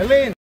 Helene.